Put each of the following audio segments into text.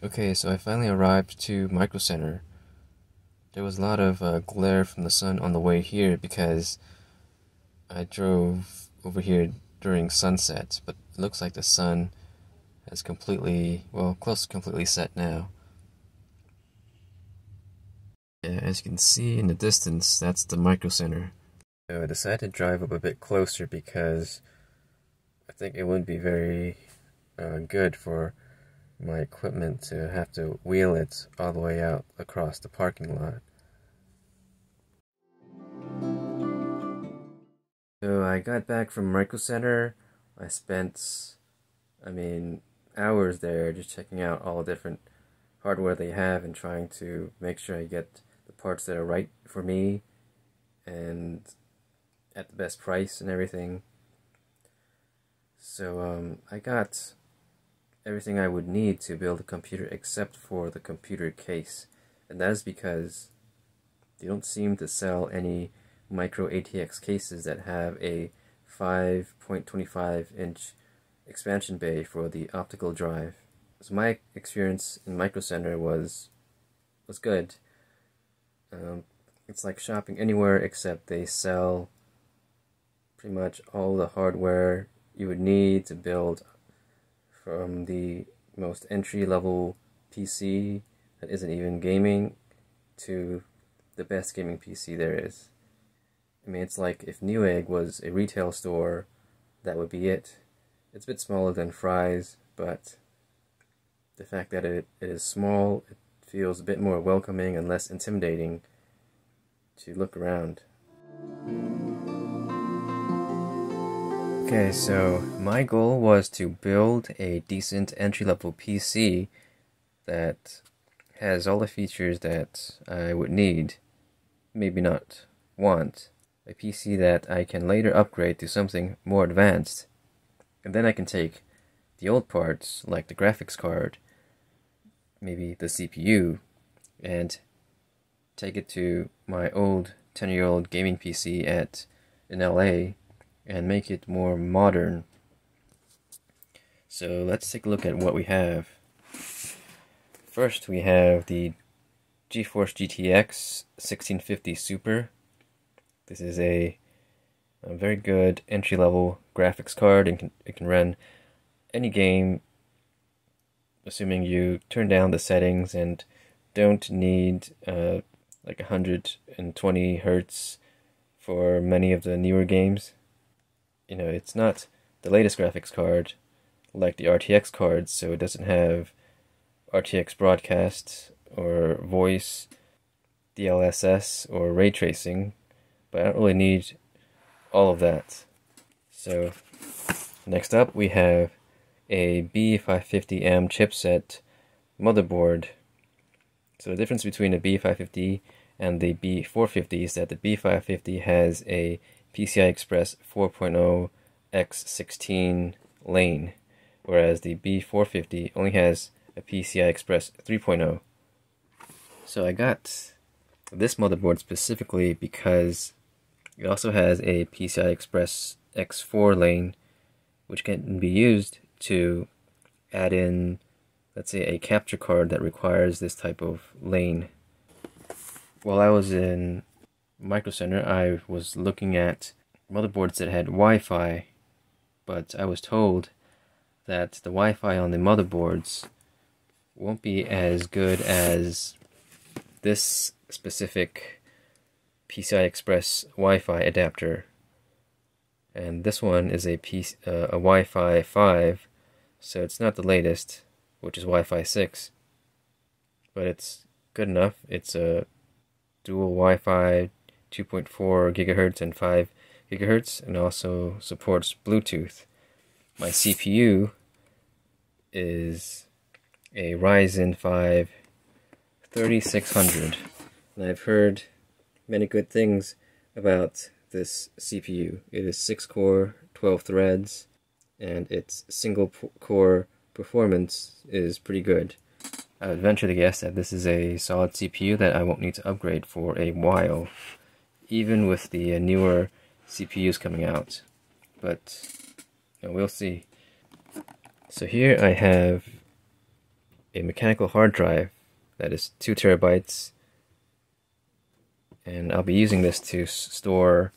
Okay, so I finally arrived to Micro Center. There was a lot of uh, glare from the sun on the way here because I drove over here during sunset, but it looks like the sun has completely, well, close to completely set now. As you can see in the distance, that's the Micro Center. So I decided to drive up a bit closer because I think it wouldn't be very uh, good for my equipment to have to wheel it all the way out across the parking lot. So I got back from Micro Center. I spent, I mean, hours there just checking out all the different hardware they have and trying to make sure I get the parts that are right for me and at the best price and everything. So um, I got everything I would need to build a computer except for the computer case. And that is because they don't seem to sell any micro ATX cases that have a 5.25 inch expansion bay for the optical drive. So my experience in Micro Center was was good. Um, it's like shopping anywhere except they sell pretty much all the hardware you would need to build from the most entry level PC that isn't even gaming to the best gaming PC there is. I mean, it's like if Newegg was a retail store, that would be it. It's a bit smaller than Fry's, but the fact that it, it is small, it feels a bit more welcoming and less intimidating to look around. Okay, so my goal was to build a decent entry-level PC that has all the features that I would need, maybe not want. A PC that I can later upgrade to something more advanced. And then I can take the old parts, like the graphics card, maybe the CPU, and take it to my old 10 year old gaming PC at in LA and make it more modern. So let's take a look at what we have. First, we have the GeForce GTX 1650 Super. This is a, a very good entry level graphics card and can, it can run any game assuming you turn down the settings and don't need uh, like 120 hertz for many of the newer games you know, it's not the latest graphics card like the RTX cards, so it doesn't have RTX broadcast or voice, DLSS, or ray tracing, but I don't really need all of that. So, next up we have a B550M chipset motherboard. So the difference between the B550 and the B450 is that the B550 has a PCI Express 4.0 X16 lane, whereas the B450 only has a PCI Express 3.0. So I got this motherboard specifically because it also has a PCI Express X4 lane, which can be used to add in, let's say, a capture card that requires this type of lane. While I was in Micro Center, I was looking at motherboards that had Wi-Fi, but I was told that the Wi-Fi on the motherboards won't be as good as this specific PCI Express Wi-Fi adapter. And this one is a, PC, uh, a Wi-Fi 5, so it's not the latest, which is Wi-Fi 6, but it's good enough. It's a dual Wi-Fi 2.4 gigahertz and 5 gigahertz and also supports Bluetooth. My CPU is a Ryzen 5 3600 and I've heard many good things about this CPU. It is 6 core, 12 threads, and its single core performance is pretty good. I would venture to guess that this is a solid CPU that I won't need to upgrade for a while, even with the uh, newer CPUs coming out. But you know, we'll see. So here I have a mechanical hard drive that is 2 terabytes and I'll be using this to store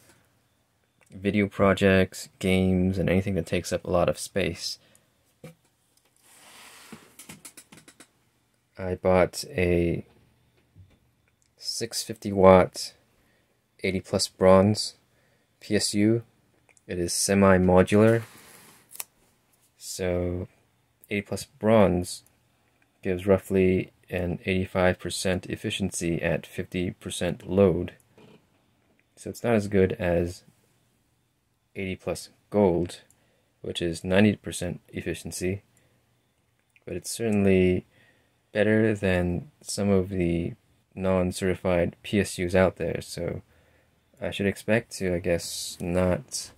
video projects, games, and anything that takes up a lot of space. I bought a 650 watt 80 plus bronze PSU. It is semi modular, so 80 plus bronze gives roughly an 85% efficiency at 50% load. So it's not as good as 80 plus gold, which is 90% efficiency, but it's certainly better than some of the non-certified PSUs out there, so I should expect to, I guess, not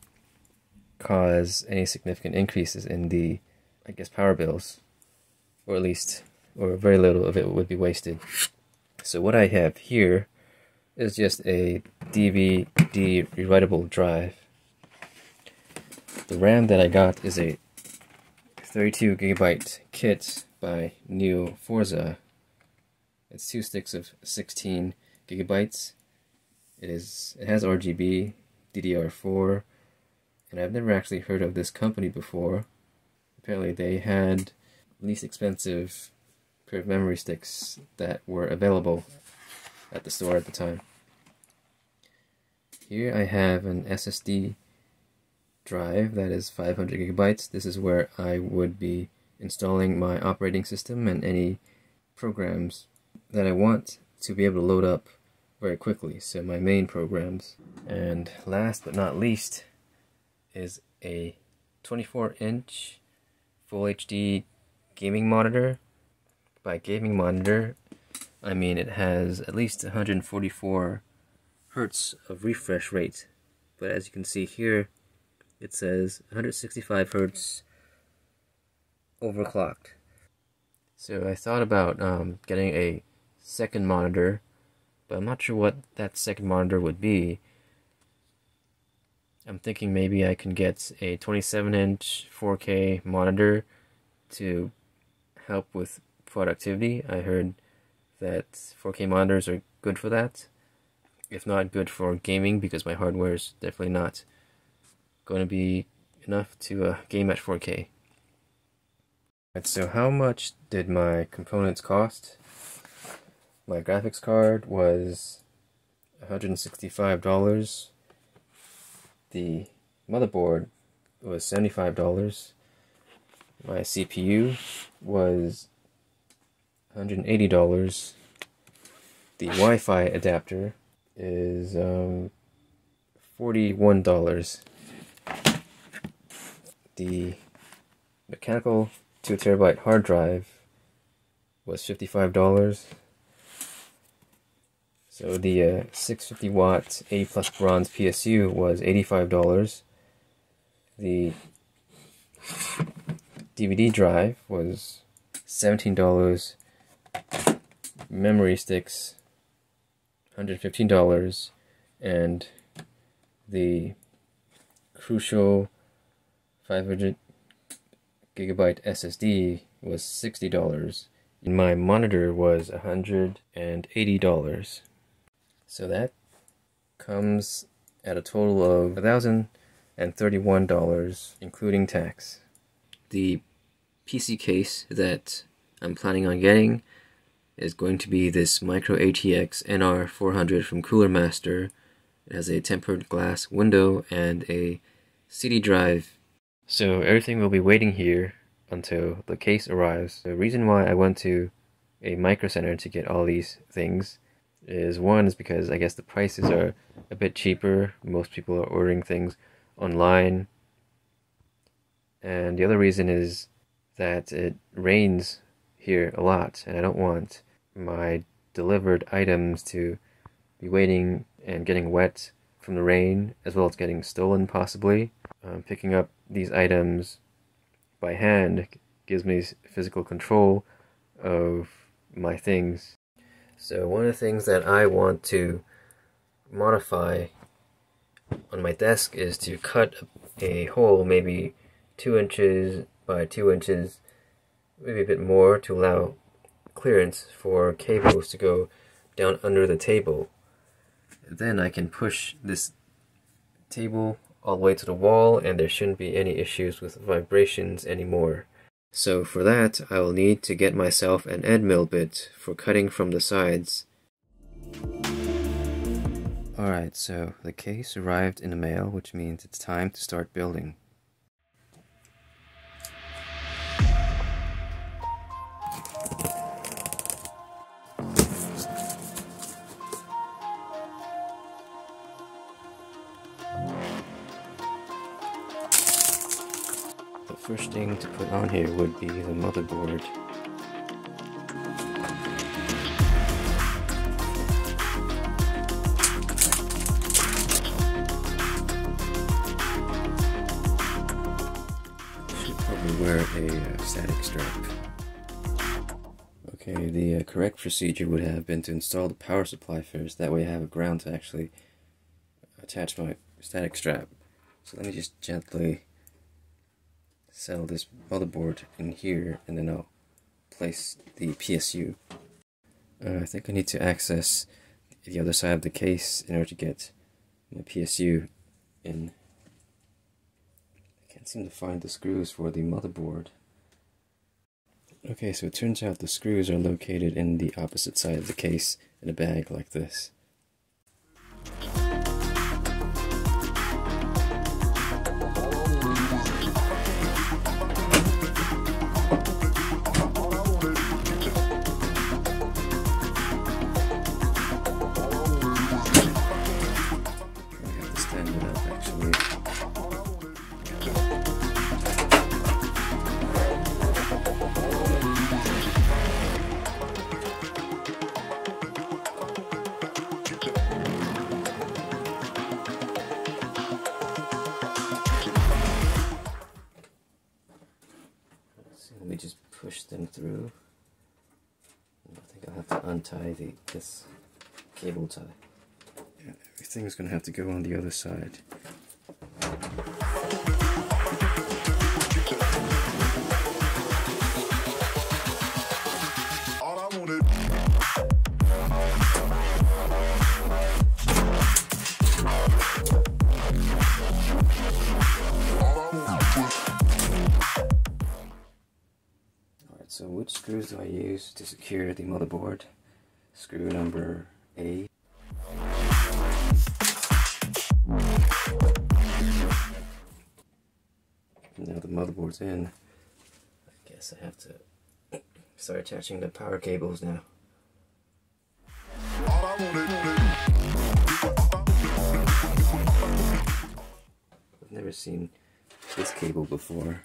cause any significant increases in the, I guess, power bills, or at least or very little of it would be wasted. So what I have here is just a DVD rewritable drive. The RAM that I got is a 32 gigabyte kit by Neo Forza. It's two sticks of 16 gigabytes. It is it has RGB, DDR4, and I've never actually heard of this company before. Apparently they had least expensive pair of memory sticks that were available at the store at the time. Here I have an SSD drive that is 500 gigabytes. This is where I would be installing my operating system and any programs that I want to be able to load up very quickly. So my main programs. And last but not least is a 24 inch full HD gaming monitor by gaming monitor, I mean it has at least 144 hertz of refresh rate. But as you can see here, it says 165 hertz overclocked. So I thought about um, getting a second monitor, but I'm not sure what that second monitor would be. I'm thinking maybe I can get a 27 inch 4K monitor to help with productivity. I heard that 4K monitors are good for that. If not good for gaming, because my hardware is definitely not going to be enough to uh, game at 4K. Right, so how much did my components cost? My graphics card was $165. The motherboard was $75. My CPU was $180. The Wi-Fi adapter is um, $41. The mechanical 2 terabyte hard drive was $55. So the uh, 650 watt 80 plus bronze PSU was $85. The DVD drive was $17 memory sticks, $115, and the crucial 500 gigabyte SSD was $60. And my monitor was $180. So that comes at a total of $1,031, including tax. The PC case that I'm planning on getting is going to be this Micro ATX NR400 from Cooler Master. It has a tempered glass window and a CD drive. So everything will be waiting here until the case arrives. The reason why I went to a micro center to get all these things is one is because I guess the prices are a bit cheaper. Most people are ordering things online. And the other reason is that it rains here a lot, and I don't want my delivered items to be waiting and getting wet from the rain, as well as getting stolen possibly. Um, picking up these items by hand gives me physical control of my things. So one of the things that I want to modify on my desk is to cut a hole maybe two inches by two inches maybe a bit more to allow clearance for cables to go down under the table. Then I can push this table all the way to the wall and there shouldn't be any issues with vibrations anymore. So for that, I will need to get myself an end mill bit for cutting from the sides. Alright, so the case arrived in the mail, which means it's time to start building. First thing to put on here would be the motherboard. Should probably wear a uh, static strap. Okay, the uh, correct procedure would have been to install the power supply first, that way I have a ground to actually attach my static strap. So let me just gently settle this motherboard in here and then I'll place the PSU. Uh, I think I need to access the other side of the case in order to get my PSU in. I can't seem to find the screws for the motherboard. Okay, so it turns out the screws are located in the opposite side of the case in a bag like this. The this cable tie. Yeah, everything's gonna have to go on the other side. All I wanted. Alright, so which screws do I use to secure the motherboard? Screw number A. Now the motherboard's in. I guess I have to start attaching the power cables now. I've never seen this cable before.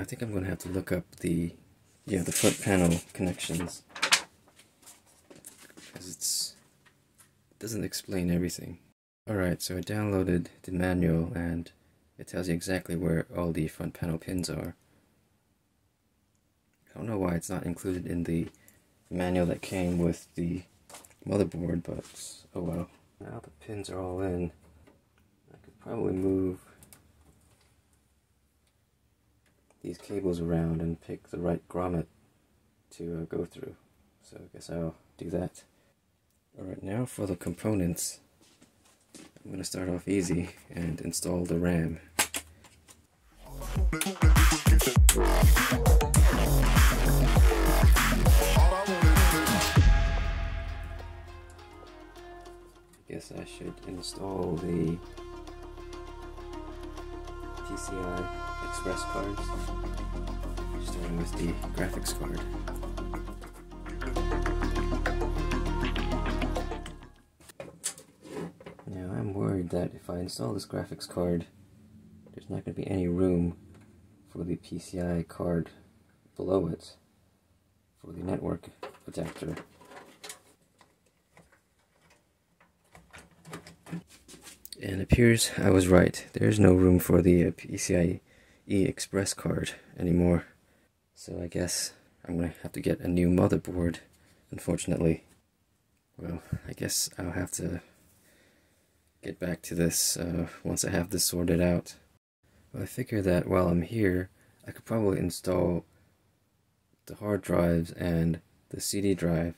I think I'm gonna have to look up the yeah the front panel connections because it's it doesn't explain everything. All right, so I downloaded the manual and it tells you exactly where all the front panel pins are. I don't know why it's not included in the manual that came with the motherboard, but oh well. Now the pins are all in. I could probably move these cables around and pick the right grommet to uh, go through. So I guess I'll do that. Alright, now for the components. I'm going to start off easy and install the RAM. I guess I should install the PCI Express cards, starting with the graphics card. Now I'm worried that if I install this graphics card, there's not going to be any room for the PCI card below it for the network adapter. And it appears I was right. There's no room for the uh, PCIe Express card anymore. So I guess I'm gonna have to get a new motherboard, unfortunately. Well, I guess I'll have to get back to this uh, once I have this sorted out. Well, I figure that while I'm here, I could probably install the hard drives and the CD drive.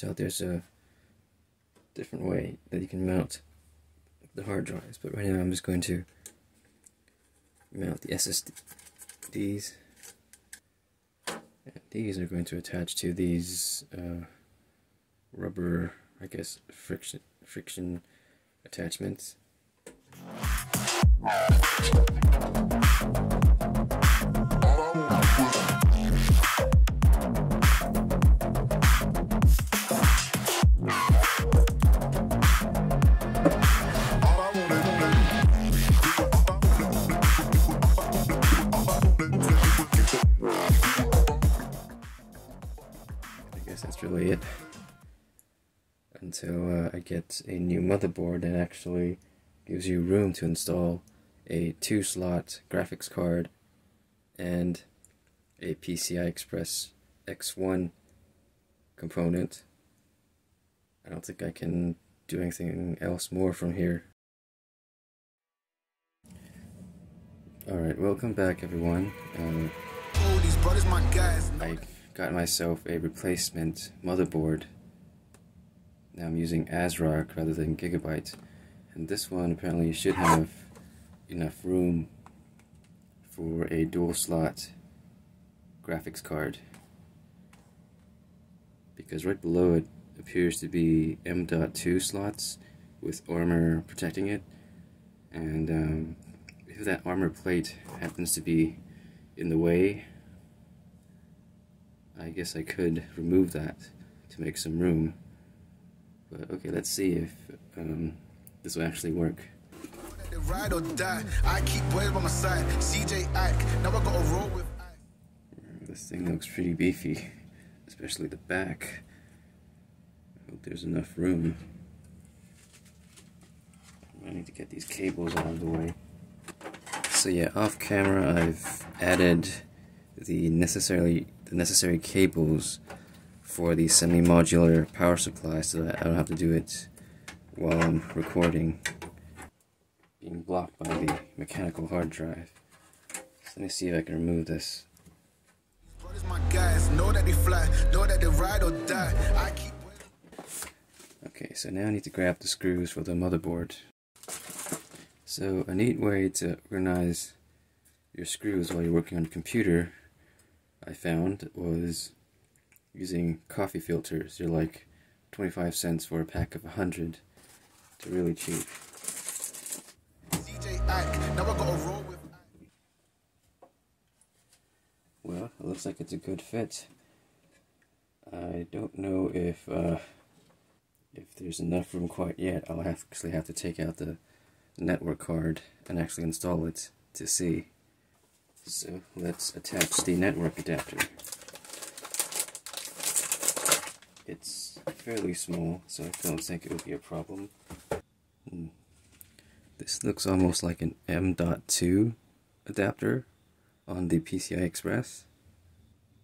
Turns out there's a different way that you can mount the hard drives, but right now I'm just going to mount the SSDs. And these are going to attach to these uh, rubber, I guess, friction friction attachments. Guess that's really it. Until uh, I get a new motherboard that actually gives you room to install a two slot graphics card and a PCI Express X1 component. I don't think I can do anything else more from here. Alright, welcome back everyone. Um, these brothers, my guys. I got myself a replacement motherboard. Now I'm using ASRock rather than Gigabyte. And this one apparently should have enough room for a dual slot graphics card. Because right below it appears to be M.2 slots with armor protecting it. And um, if that armor plate happens to be in the way, I guess I could remove that to make some room. But okay, let's see if um, this will actually work. Ride or die. I keep boys by my side. CJ Ike. Now I gotta roll with This thing looks pretty beefy, especially the back. I hope there's enough room. I need to get these cables out of the way. So yeah, off camera I've added the necessary the necessary cables for the semi-modular power supply so that I don't have to do it while I'm recording being blocked by the mechanical hard drive. So let me see if I can remove this. Okay, so now I need to grab the screws for the motherboard. So a neat way to organize your screws while you're working on a computer, I found, was using coffee filters. They're like 25 cents for a pack of 100. They're really cheap. Well, it looks like it's a good fit. I don't know if uh, if there's enough room quite yet. I'll actually have to take out the network card and actually install it to see. So let's attach the network adapter. It's fairly small, so I don't think it will be a problem. Hmm. This looks almost like an M.2 adapter on the PCI Express.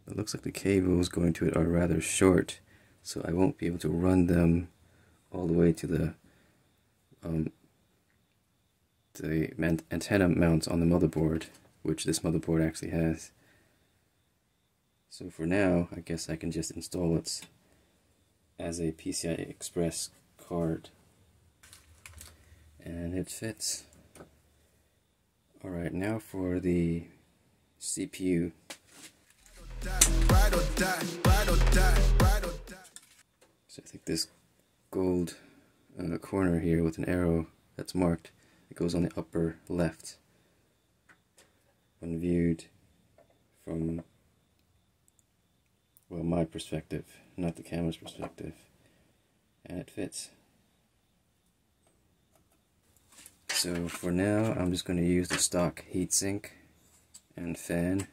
It looks like the cables going to it are rather short, so I won't be able to run them all the way to the um, the antenna mounts on the motherboard, which this motherboard actually has. So for now, I guess I can just install it as a PCI Express card. And it fits. Alright, now for the CPU. So I think this gold uh, corner here with an arrow that's marked, it goes on the upper left. When viewed from, well, my perspective, not the camera's perspective. And it fits. so for now I'm just going to use the stock heatsink and fan.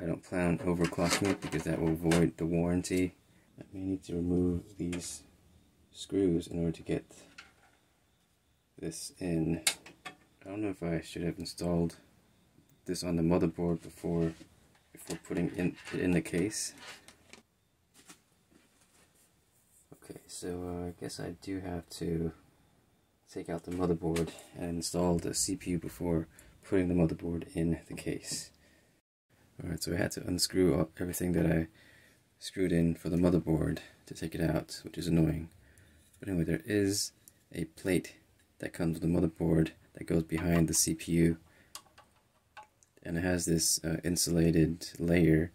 I don't plan on overclocking it because that will void the warranty. I may need to remove these screws in order to get this in. I don't know if I should have installed this on the motherboard before before putting in, it in the case. Okay, so uh, I guess I do have to take out the motherboard and install the CPU before putting the motherboard in the case. Alright, so I had to unscrew everything that I screwed in for the motherboard to take it out, which is annoying. But anyway, there is a plate that comes with the motherboard that goes behind the CPU. And it has this uh, insulated layer,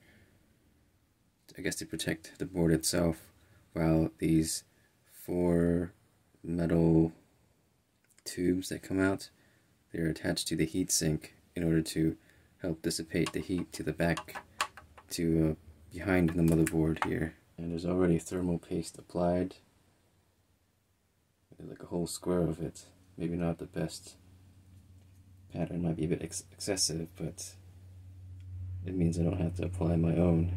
I guess to protect the board itself, while these four metal tubes that come out, they're attached to the heatsink in order to help dissipate the heat to the back, to uh, behind the motherboard here. And there's already thermal paste applied. Like a whole square of it. Maybe not the best pattern, might be a bit ex excessive, but it means I don't have to apply my own.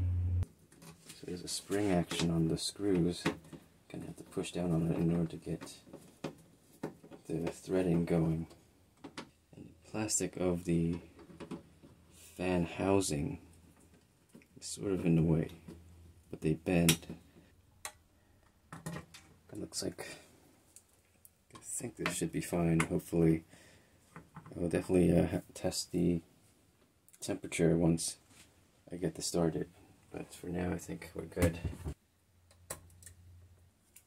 So there's a spring action on the screws. Gonna have to push down on it in order to get the threading going. And the plastic of the fan housing is sort of in the way, but they bend. It looks like I think this should be fine. Hopefully, I will definitely uh, test the temperature once I get this started. But for now, I think we're good.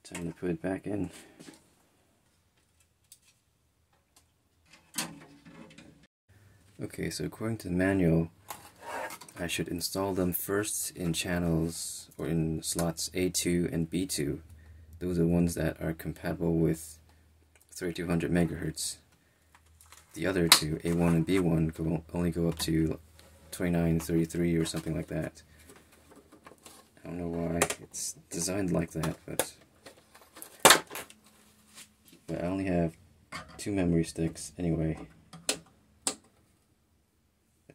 Time to put it back in. Okay, so according to the manual, I should install them first in channels or in slots A2 and B2. Those are the ones that are compatible with 3200 megahertz. The other two, A1 and B1, go, only go up to 29, 33 or something like that. I don't know why it's designed like that, but, but I only have two memory sticks anyway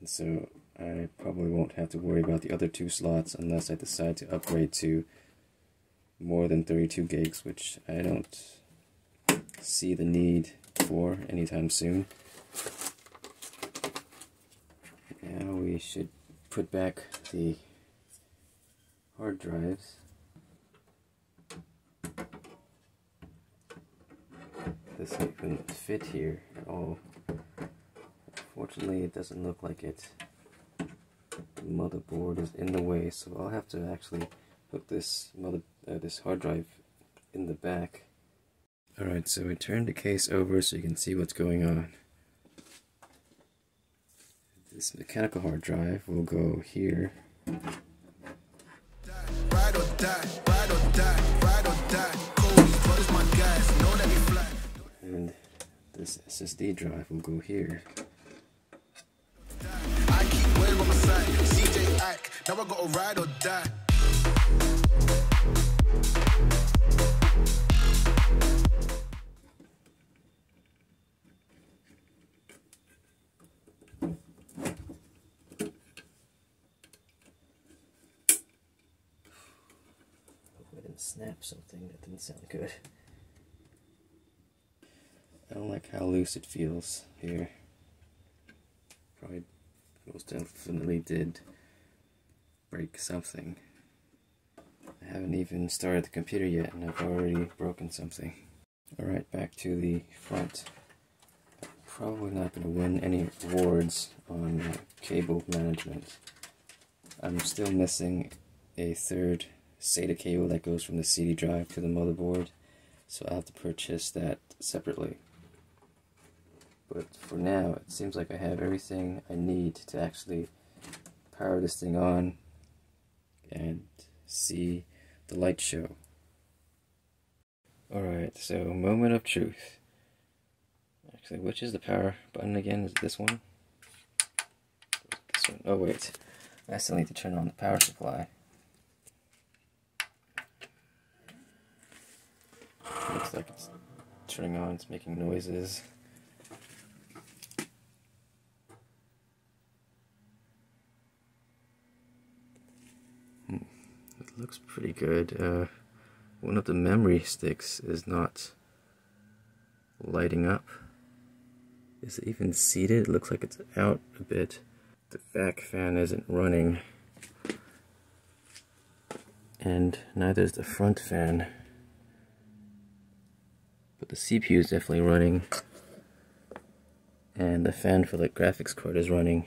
and so I probably won't have to worry about the other two slots unless I decide to upgrade to more than 32 gigs, which I don't see the need for anytime soon. Now we should put back the hard drives. This wouldn't fit here at all. Fortunately, it doesn't look like it. The motherboard is in the way, so I'll have to actually hook this mother uh, this hard drive in the back. Alright, so we turned the case over so you can see what's going on. This mechanical hard drive will go here. And this SSD drive will go here. Now I gotta ride or die. Something that didn't sound good. I don't like how loose it feels here. Probably most definitely did break something. I haven't even started the computer yet and I've already broken something. Alright, back to the front. Probably not going to win any awards on cable management. I'm still missing a third SATA cable that goes from the CD drive to the motherboard, so I'll have to purchase that separately. But for now, it seems like I have everything I need to actually power this thing on and see the light show. Alright, so moment of truth. Actually, which is the power button again? Is this one? This one. Oh wait, I still need to turn on the power supply. Looks like it's turning on, it's making noises. Hmm, it looks pretty good. Uh, one of the memory sticks is not lighting up. Is it even seated? It looks like it's out a bit. The vac fan isn't running. And neither is the front fan. But the CPU is definitely running. And the fan for the graphics card is running.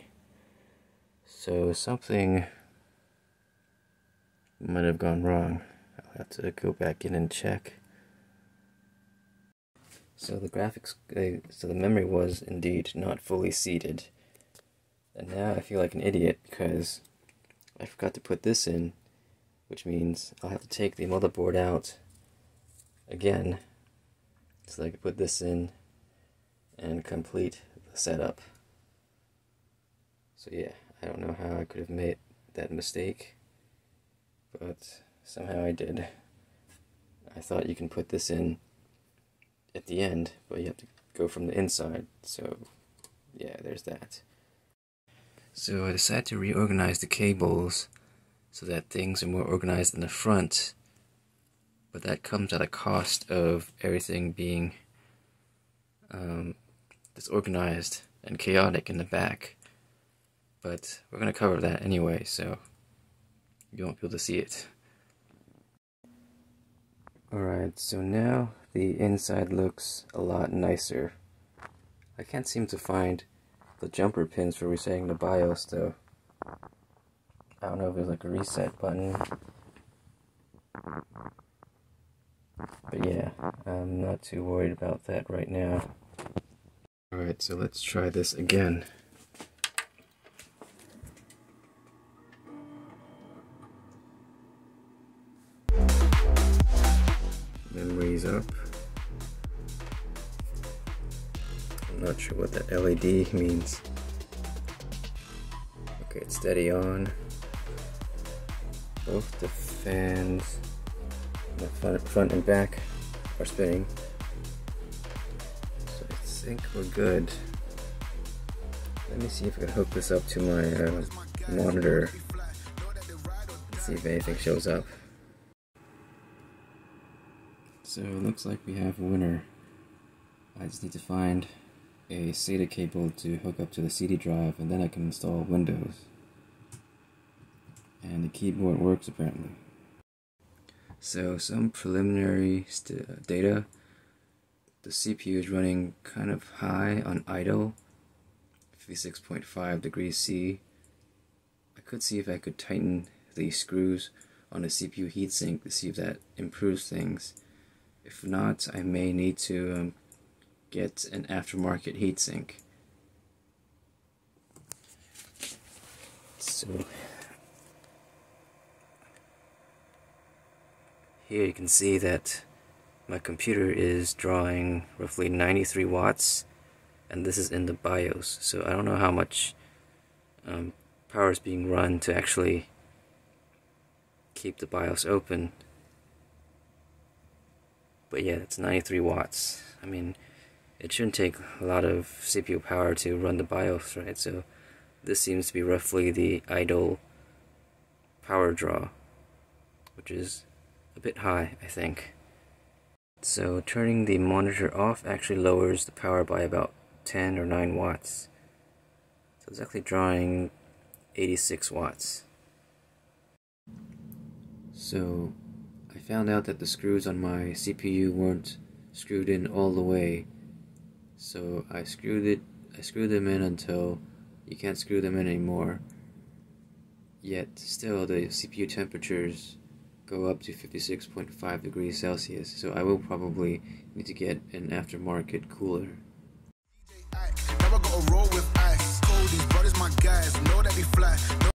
So something might have gone wrong. I'll have to go back in and check. So the graphics, uh, so the memory was indeed not fully seated. And now I feel like an idiot because I forgot to put this in, which means I'll have to take the motherboard out again so I can put this in and complete the setup. So yeah, I don't know how I could have made that mistake, but somehow I did. I thought you can put this in at the end, but you have to go from the inside. So, yeah, there's that. So I decided to reorganize the cables so that things are more organized in the front, but that comes at a cost of everything being um, disorganized and chaotic in the back. But we're going to cover that anyway, so you won't be able to see it. Alright, so now the inside looks a lot nicer. I can't seem to find the jumper pins for resetting the BIOS though. I don't know if there's like a reset button. But yeah, I'm not too worried about that right now. Alright, so let's try this again. Memories up. I'm not sure what that LED means. Okay, it's steady on. Both the fans, the front, and back, are spinning. So I think we're good. Let me see if I can hook this up to my uh, monitor. See if anything shows up. So it looks like we have a winner. I just need to find a SATA cable to hook up to the CD drive and then I can install Windows. And the keyboard works apparently. So some preliminary data. The CPU is running kind of high on idle, 56.5 degrees C. I could see if I could tighten the screws on the CPU heatsink to see if that improves things. If not, I may need to um, get an aftermarket heatsink. So here you can see that my computer is drawing roughly 93 watts and this is in the BIOS so I don't know how much um, power is being run to actually keep the BIOS open but yeah, it's 93 watts. I mean, it shouldn't take a lot of CPU power to run the BIOS, right? So this seems to be roughly the idle power draw, which is a bit high, I think. So turning the monitor off actually lowers the power by about 10 or 9 watts. So it's actually drawing 86 watts. So I found out that the screws on my CPU weren't screwed in all the way. So I screwed it I screwed them in until you can't screw them in anymore. Yet still the CPU temperatures go up to 56.5 degrees Celsius. So I will probably need to get an aftermarket cooler.